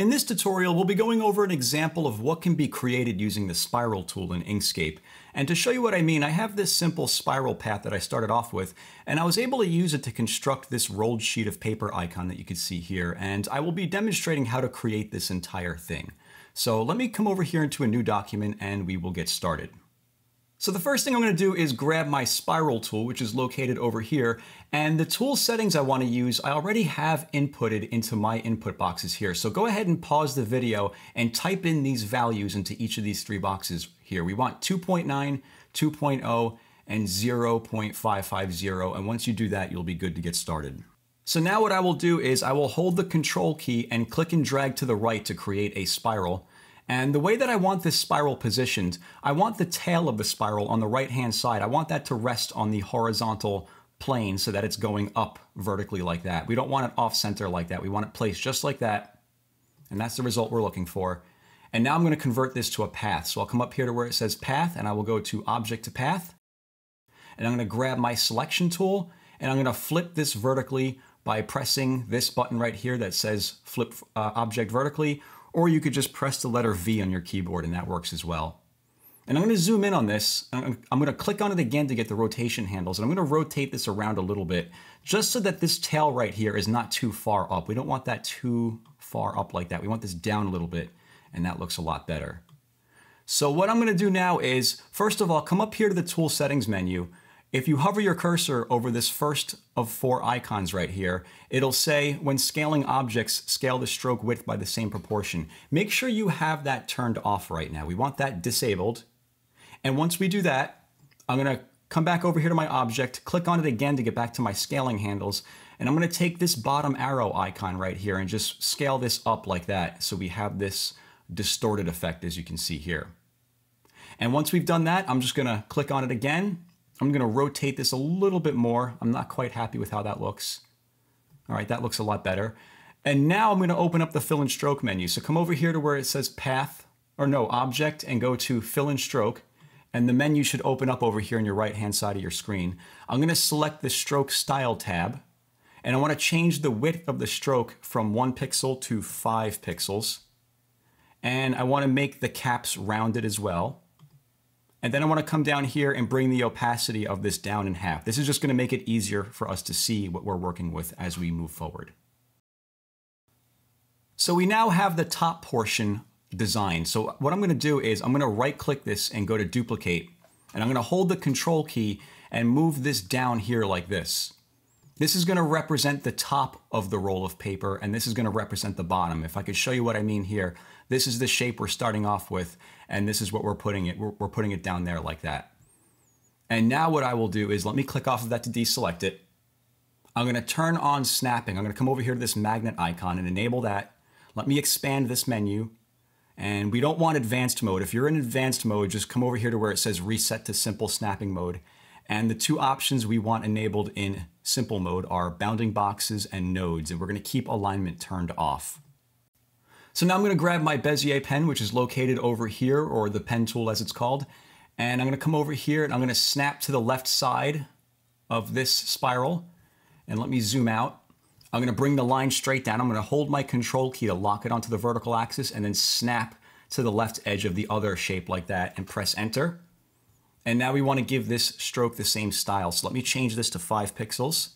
In this tutorial, we'll be going over an example of what can be created using the spiral tool in Inkscape. And to show you what I mean, I have this simple spiral path that I started off with, and I was able to use it to construct this rolled sheet of paper icon that you can see here, and I will be demonstrating how to create this entire thing. So let me come over here into a new document and we will get started. So the first thing I'm going to do is grab my spiral tool, which is located over here, and the tool settings I want to use, I already have inputted into my input boxes here. So go ahead and pause the video and type in these values into each of these three boxes here. We want 2.9, 2.0, and 0.550, and once you do that, you'll be good to get started. So now what I will do is I will hold the control key and click and drag to the right to create a spiral. And the way that I want this spiral positioned, I want the tail of the spiral on the right-hand side. I want that to rest on the horizontal plane so that it's going up vertically like that. We don't want it off center like that. We want it placed just like that. And that's the result we're looking for. And now I'm going to convert this to a path. So I'll come up here to where it says path and I will go to object to path. And I'm going to grab my selection tool and I'm going to flip this vertically by pressing this button right here that says flip uh, object vertically or you could just press the letter V on your keyboard and that works as well. And I'm going to zoom in on this. I'm going to click on it again to get the rotation handles. And I'm going to rotate this around a little bit just so that this tail right here is not too far up. We don't want that too far up like that. We want this down a little bit and that looks a lot better. So what I'm going to do now is, first of all, come up here to the tool settings menu if you hover your cursor over this first of four icons right here, it'll say when scaling objects, scale the stroke width by the same proportion. Make sure you have that turned off right now. We want that disabled. And once we do that, I'm gonna come back over here to my object, click on it again to get back to my scaling handles, and I'm gonna take this bottom arrow icon right here and just scale this up like that so we have this distorted effect as you can see here. And once we've done that, I'm just gonna click on it again I'm gonna rotate this a little bit more. I'm not quite happy with how that looks. All right, that looks a lot better. And now I'm gonna open up the fill and stroke menu. So come over here to where it says path, or no, object, and go to fill and stroke. And the menu should open up over here on your right-hand side of your screen. I'm gonna select the stroke style tab, and I wanna change the width of the stroke from one pixel to five pixels. And I wanna make the caps rounded as well. And then I want to come down here and bring the opacity of this down in half. This is just going to make it easier for us to see what we're working with as we move forward. So we now have the top portion designed. So what I'm going to do is I'm going to right click this and go to duplicate. And I'm going to hold the control key and move this down here like this. This is going to represent the top of the roll of paper and this is going to represent the bottom. If I could show you what I mean here, this is the shape we're starting off with and this is what we're putting it, we're, we're putting it down there like that. And now what I will do is let me click off of that to deselect it. I'm going to turn on snapping. I'm going to come over here to this magnet icon and enable that. Let me expand this menu. And we don't want advanced mode. If you're in advanced mode, just come over here to where it says reset to simple snapping mode. And the two options we want enabled in simple mode are bounding boxes and nodes, and we're gonna keep alignment turned off. So now I'm gonna grab my Bezier pen, which is located over here, or the pen tool as it's called, and I'm gonna come over here and I'm gonna snap to the left side of this spiral, and let me zoom out. I'm gonna bring the line straight down. I'm gonna hold my control key to lock it onto the vertical axis and then snap to the left edge of the other shape like that and press enter. And now we want to give this stroke the same style. So let me change this to five pixels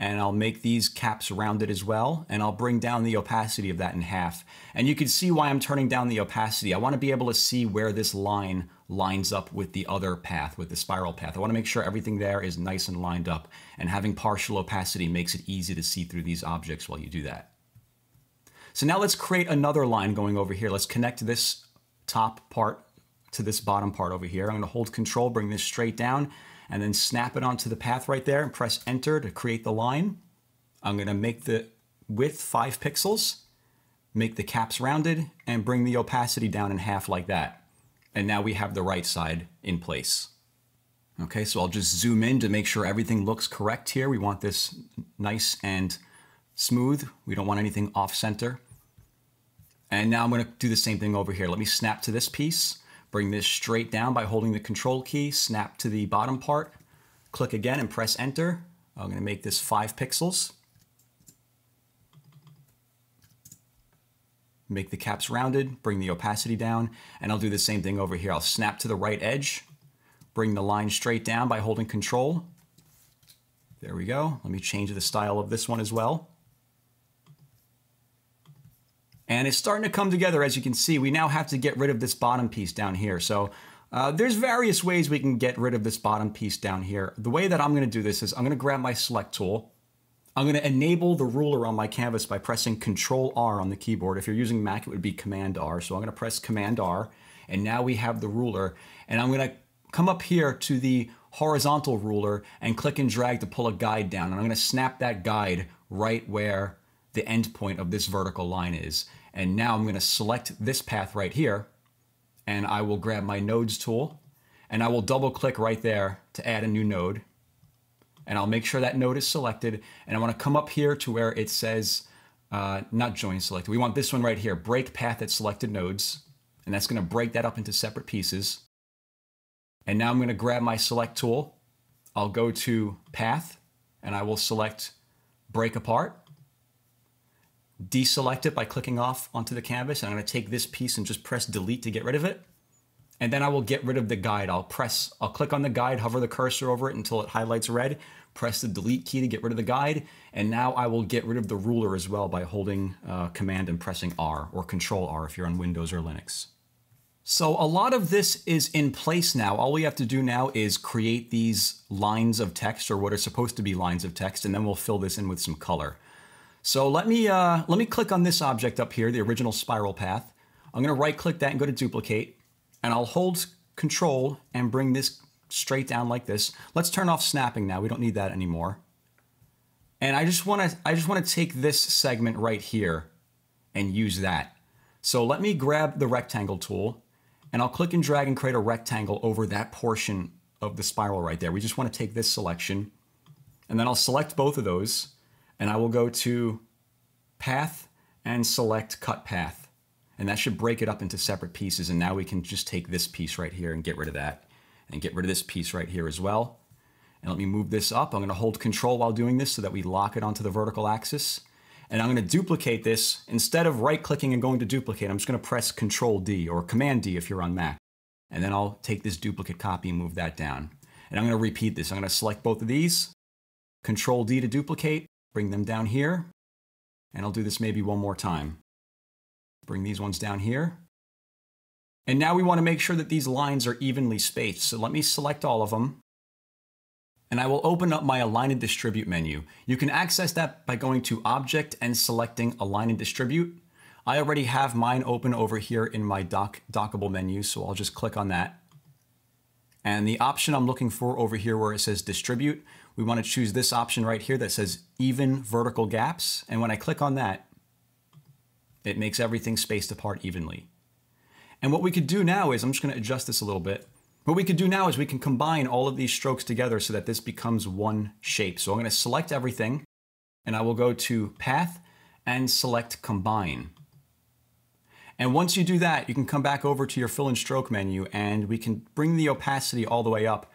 and I'll make these caps rounded as well. And I'll bring down the opacity of that in half. And you can see why I'm turning down the opacity. I want to be able to see where this line lines up with the other path, with the spiral path. I want to make sure everything there is nice and lined up. And having partial opacity makes it easy to see through these objects while you do that. So now let's create another line going over here. Let's connect this top part to this bottom part over here. I'm gonna hold control, bring this straight down, and then snap it onto the path right there and press enter to create the line. I'm gonna make the width five pixels, make the caps rounded, and bring the opacity down in half like that. And now we have the right side in place. Okay, so I'll just zoom in to make sure everything looks correct here. We want this nice and smooth. We don't want anything off center. And now I'm gonna do the same thing over here. Let me snap to this piece Bring this straight down by holding the control key, snap to the bottom part, click again and press enter. I'm gonna make this five pixels. make the caps rounded, bring the opacity down, and I'll do the same thing over here. I'll snap to the right edge, bring the line straight down by holding control. There we go. Let me change the style of this one as well. And it's starting to come together, as you can see. We now have to get rid of this bottom piece down here. So uh, there's various ways we can get rid of this bottom piece down here. The way that I'm going to do this is I'm going to grab my select tool. I'm going to enable the ruler on my canvas by pressing Control R on the keyboard. If you're using Mac, it would be Command R. So I'm going to press Command R, and now we have the ruler. And I'm going to come up here to the horizontal ruler and click and drag to pull a guide down. And I'm going to snap that guide right where the end point of this vertical line is. And now I'm going to select this path right here and I will grab my nodes tool and I will double click right there to add a new node. And I'll make sure that node is selected. And I want to come up here to where it says, uh, not join selected. We want this one right here, break path at selected nodes. And that's going to break that up into separate pieces. And now I'm going to grab my select tool. I'll go to path and I will select break apart deselect it by clicking off onto the canvas. And I'm going to take this piece and just press delete to get rid of it. And then I will get rid of the guide. I'll press, I'll click on the guide, hover the cursor over it until it highlights red, press the delete key to get rid of the guide. And now I will get rid of the ruler as well by holding uh, command and pressing R or control R if you're on Windows or Linux. So a lot of this is in place now. All we have to do now is create these lines of text or what are supposed to be lines of text, and then we'll fill this in with some color. So let me, uh, let me click on this object up here, the original spiral path. I'm going to right click that and go to duplicate. And I'll hold control and bring this straight down like this. Let's turn off snapping now. We don't need that anymore. And I just want to I just want to take this segment right here and use that. So let me grab the rectangle tool and I'll click and drag and create a rectangle over that portion of the spiral right there. We just want to take this selection and then I'll select both of those and I will go to path and select cut path. And that should break it up into separate pieces. And now we can just take this piece right here and get rid of that. And get rid of this piece right here as well. And let me move this up. I'm going to hold control while doing this so that we lock it onto the vertical axis. And I'm going to duplicate this. Instead of right clicking and going to duplicate, I'm just going to press Control D or Command D if you're on Mac. And then I'll take this duplicate copy and move that down. And I'm going to repeat this. I'm going to select both of these, Control D to duplicate, Bring them down here. And I'll do this maybe one more time. Bring these ones down here. And now we want to make sure that these lines are evenly spaced. So let me select all of them. And I will open up my Align and Distribute menu. You can access that by going to Object and selecting Align and Distribute. I already have mine open over here in my dock, dockable menu, so I'll just click on that. And the option I'm looking for over here where it says Distribute, we want to choose this option right here that says even vertical gaps. And when I click on that, it makes everything spaced apart evenly. And what we could do now is, I'm just going to adjust this a little bit. What we could do now is we can combine all of these strokes together so that this becomes one shape. So I'm going to select everything and I will go to Path and select Combine. And once you do that, you can come back over to your fill and stroke menu and we can bring the opacity all the way up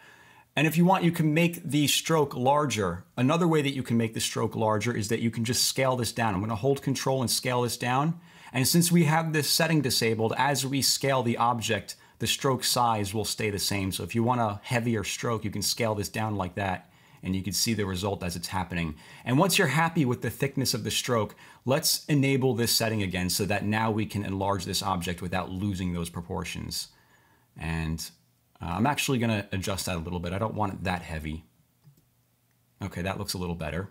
and if you want, you can make the stroke larger. Another way that you can make the stroke larger is that you can just scale this down. I'm gonna hold control and scale this down. And since we have this setting disabled, as we scale the object, the stroke size will stay the same. So if you want a heavier stroke, you can scale this down like that and you can see the result as it's happening. And once you're happy with the thickness of the stroke, let's enable this setting again so that now we can enlarge this object without losing those proportions. And uh, I'm actually going to adjust that a little bit. I don't want it that heavy. Okay, that looks a little better.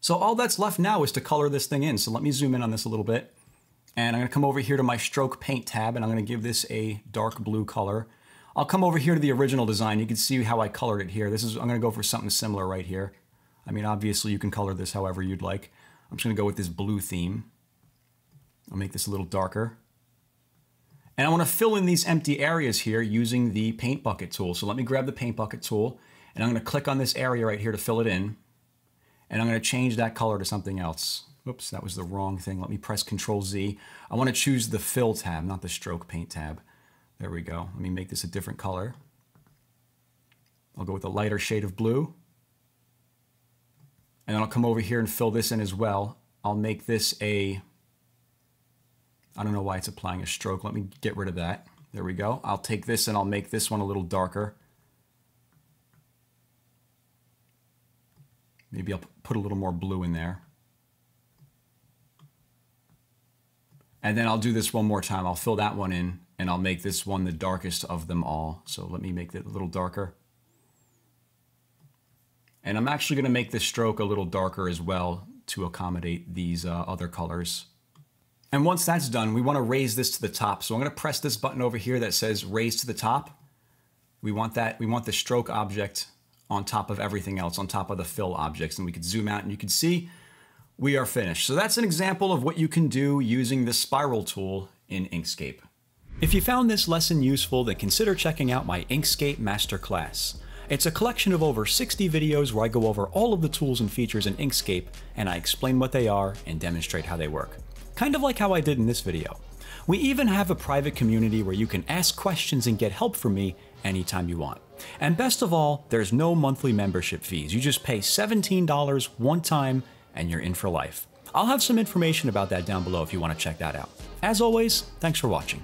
So all that's left now is to color this thing in. So let me zoom in on this a little bit. And I'm going to come over here to my stroke paint tab and I'm going to give this a dark blue color. I'll come over here to the original design. You can see how I colored it here. This is I'm going to go for something similar right here. I mean, obviously you can color this however you'd like. I'm just going to go with this blue theme. I'll make this a little darker. And I want to fill in these empty areas here using the paint bucket tool. So let me grab the paint bucket tool and I'm going to click on this area right here to fill it in. And I'm going to change that color to something else. Oops, that was the wrong thing. Let me press Control Z. I want to choose the fill tab, not the stroke paint tab. There we go. Let me make this a different color. I'll go with a lighter shade of blue. And then I'll come over here and fill this in as well. I'll make this a I don't know why it's applying a stroke. Let me get rid of that. There we go. I'll take this and I'll make this one a little darker. Maybe I'll put a little more blue in there. And then I'll do this one more time. I'll fill that one in and I'll make this one the darkest of them all. So let me make it a little darker. And I'm actually going to make this stroke a little darker as well to accommodate these uh, other colors. And once that's done, we want to raise this to the top. So I'm going to press this button over here that says raise to the top. We want that, we want the stroke object on top of everything else, on top of the fill objects. And we could zoom out and you can see we are finished. So that's an example of what you can do using the spiral tool in Inkscape. If you found this lesson useful, then consider checking out my Inkscape Masterclass. It's a collection of over 60 videos where I go over all of the tools and features in Inkscape and I explain what they are and demonstrate how they work. Kind of like how I did in this video. We even have a private community where you can ask questions and get help from me anytime you want. And best of all, there's no monthly membership fees. You just pay $17 one time and you're in for life. I'll have some information about that down below if you want to check that out. As always, thanks for watching.